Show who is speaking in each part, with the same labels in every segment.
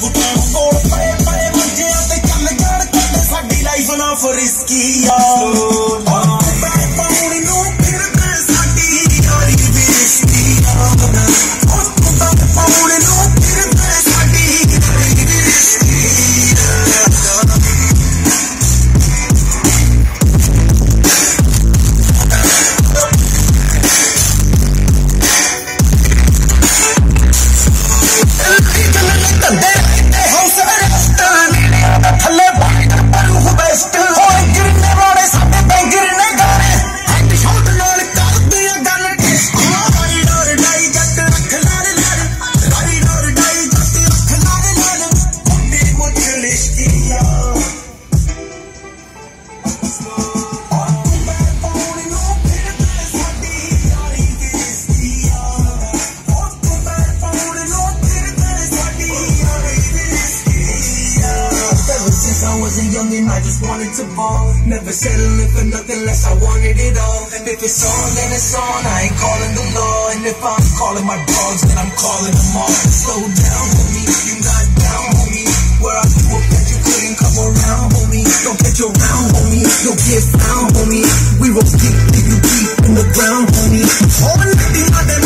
Speaker 1: ਬੁੱਟਾਂ ਕੋਲ ਪਏ ਪਏ ਮੰਜਿਆਂ ਤੇ ਚੱਲ ਜਾਣ ਕੱਢੇ ਸਾਡੀ ਲਾਈਫ ਨਾ ਫਰਿਸਕੀ ਆ। I was a youngin', I just wanted to ball. Never settling for nothing less, I wanted it all. And if it's on, then it's on. I ain't calling the law. And if I'm calling my dogs, then I'm calling them all. Slow down, homie. You not down, homie. Where I grew up, that you couldn't come around, homie. Don't catch you around, homie. You'll get found, homie. We roll deep, dig you deep in the ground, homie. All the nothing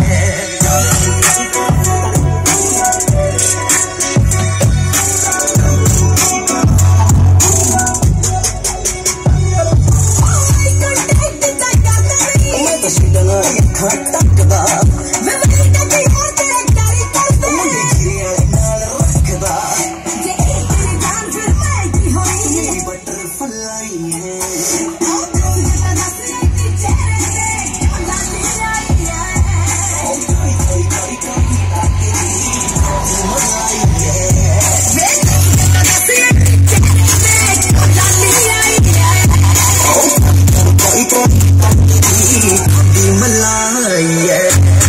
Speaker 1: Talk about Be, be
Speaker 2: my light.